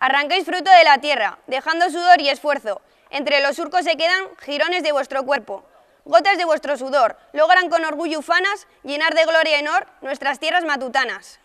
Arrancáis fruto de la tierra, dejando sudor y esfuerzo. Entre los surcos se quedan jirones de vuestro cuerpo. Gotas de vuestro sudor logran con orgullo ufanas llenar de gloria y honor nuestras tierras matutanas.